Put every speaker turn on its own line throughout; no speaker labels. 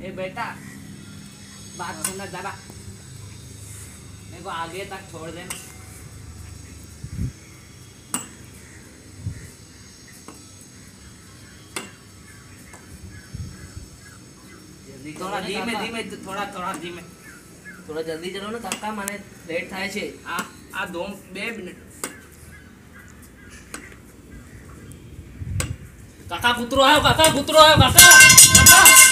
ए बेटा बात सुनना जरा मेरे को आगे तक छोड़ देना
જલ્દી કરો
थोड़ा
ને
धीमे
કાકા.
धीमे थोड़ा थोड़ा धीमे
થોડા જલ્દી ચલો ને કાકા મને લેટ થાય છે
આ આ દો બે મિનિટ કાકા કૂતરો આવ્યો કાકા કૂતરો આવ્યો કાકા કાકા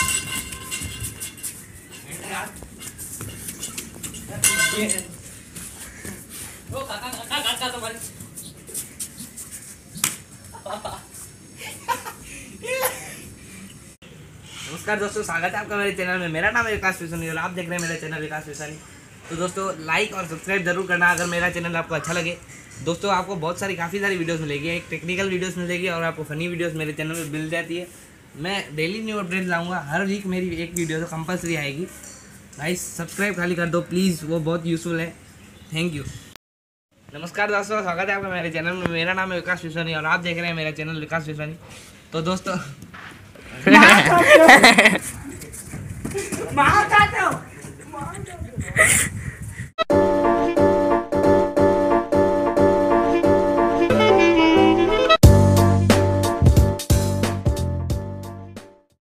नमस्कार दोस्तों स्वागत है आपका मेरे चैनल में। मेरा नाम विकास पिसोनी और आप देख रहे हैं मेरा चैनल विकास पिसोनी तो दोस्तों लाइक और सब्सक्राइब ज़रूर करना अगर मेरा चैनल आपको अच्छा लगे। दोस्तों आपको बहुत सारी काफ़ी सारी वीडियोस मिलेगी एक टेक्निकल वीडियोस मिलेगी और आपको फनी वीडियोस मेरे चैनल में मिल जाती है। मैं डेली न्यू अपडेट लाऊँगा हर वीक मेरी एक वीडियो तो कंपलसरी आएगी। गाइस सब्सक्राइब खाली कर दो प्लीज़ वो बहुत यूज़फुल है। थैंक यू नमस्कार दोस्तों स्वागत है आपका मेरे चैनल में। मेरा नाम है विकास विश्वानी और आप देख रहे हैं मेरा चैनल विकास विश्वानी। तो दोस्तों
मार